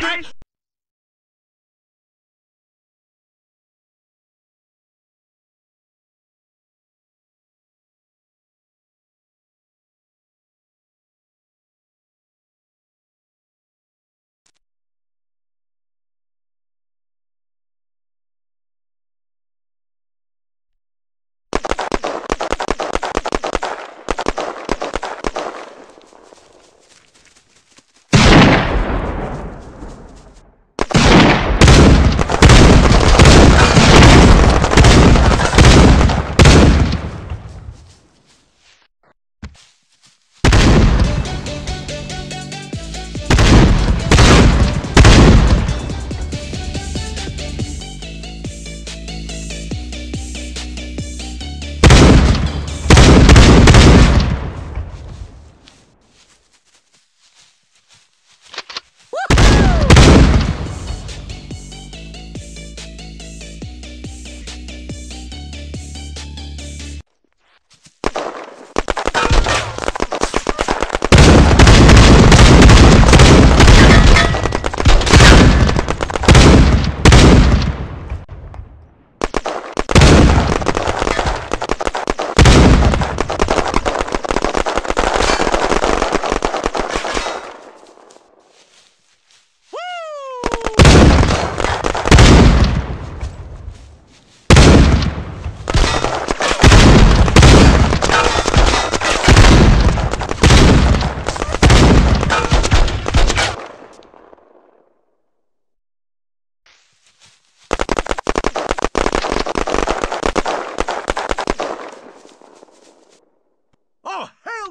street.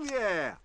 Yeah!